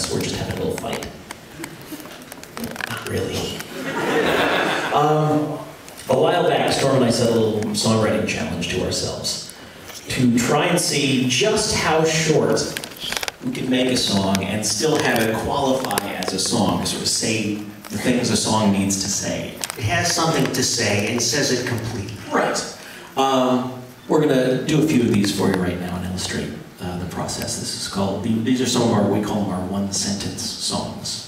us. We're just having a little fight. Not really. um, a while back, Storm and I set a little songwriting challenge to ourselves to try and see just how short we could make a song and still have it qualify as a song, sort of say the things a song needs to say. It has something to say and says it completely. Right. Um, we're going to do a few of these for you right now and illustrate process. This is called, these are some of our, we call them our one sentence songs.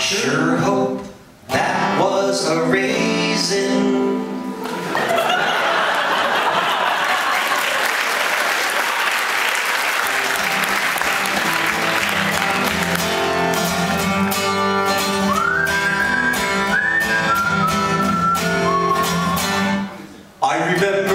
Sure hope that was a raisin. I remember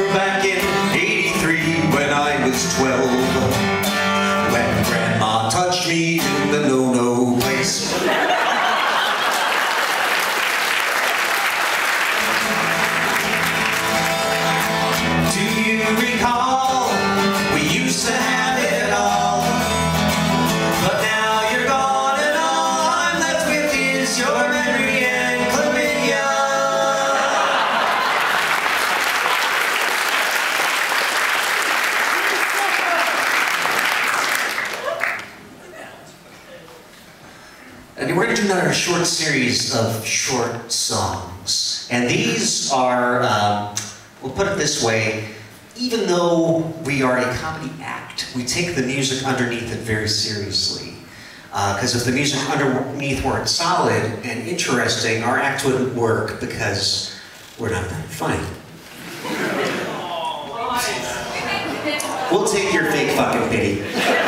And we're going to do another short series of short songs. And these are, um, we'll put it this way, even though we are a comedy act, we take the music underneath it very seriously. Because if the music underneath weren't solid and interesting, our act wouldn't work because we're not that funny. We'll take your fake fucking pity.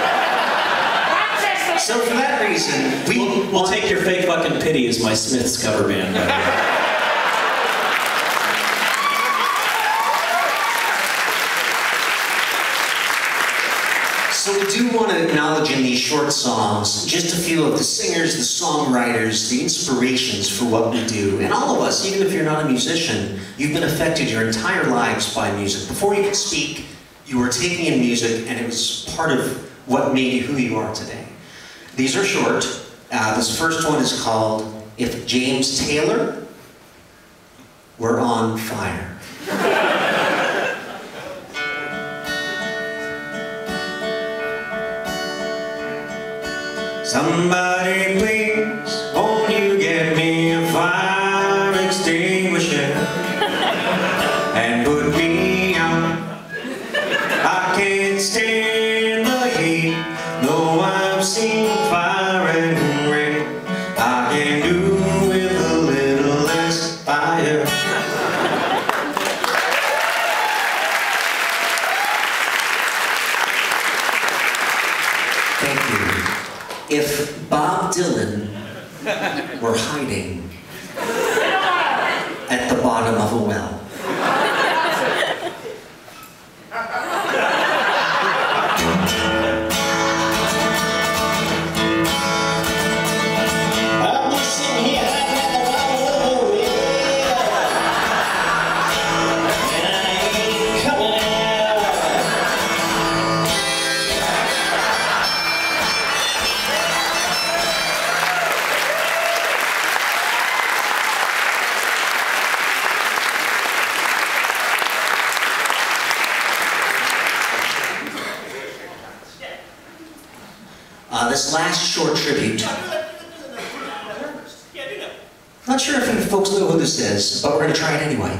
So for that reason, we We'll, we'll take your fake fucking pity as my Smiths cover band. by the way. So we do want to acknowledge in these short songs just a few of the singers, the songwriters, the inspirations for what we do. And all of us, even if you're not a musician, you've been affected your entire lives by music. Before you could speak, you were taking in music and it was part of what made you who you are today. These are short. Uh, this first one is called If James Taylor Were on Fire. Somebody please, If Bob Dylan were hiding at the bottom of a well, uh, this last short tribute. Not sure if any folks know who this is, but we're going to try it anyway.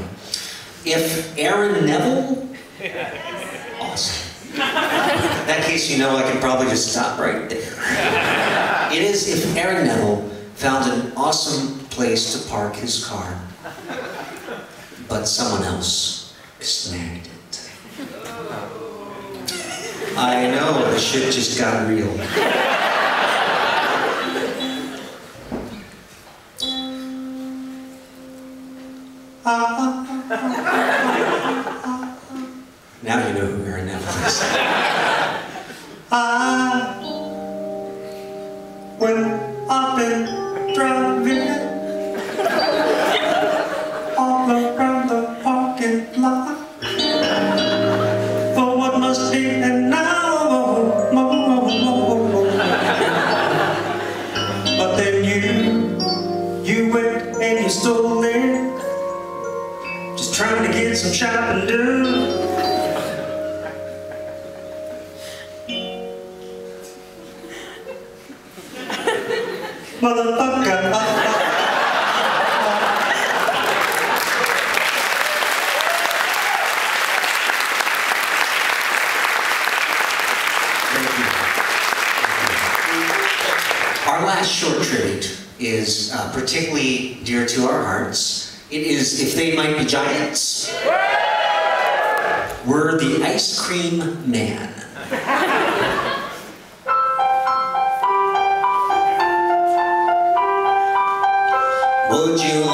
If Aaron Neville, awesome. In that case, you know I can probably just stop right there. It is if Aaron Neville found an awesome place to park his car, but someone else snagged it. I know, the shit just got real. Now you know who Aaron Neville is. motherfucker. Our last short tribute is uh, particularly dear to our hearts. It is If They Might Be Giants. We're the Ice Cream Man. You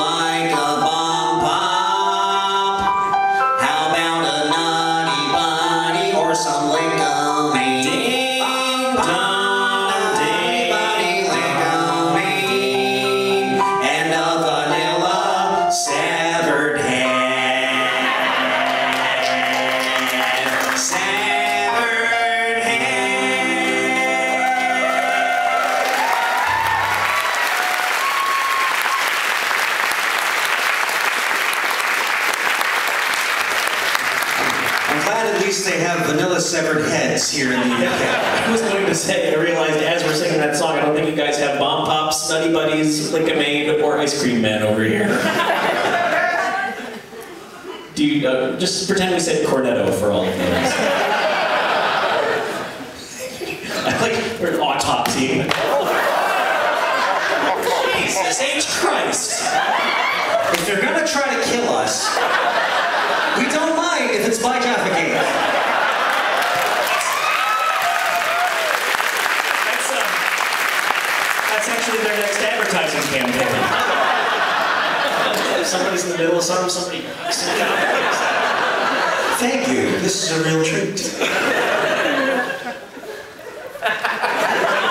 glad at least they have vanilla severed heads here in the UK. I was going to say, I realized as we're singing that song, I don't think you guys have Bomb Pops, Nutty Buddies, Lincoln Maid, or Ice Cream Man over here. Do you, uh, just pretend we said Cornetto for all of those. I like, we're an autopsy. Jesus H. Christ! If you're gonna try to kill us, we don't mind if it's by Jaffa Cake. That's, uh, that's actually their next advertising campaign. if somebody's in the middle of something, somebody. Thank you. This is a real treat.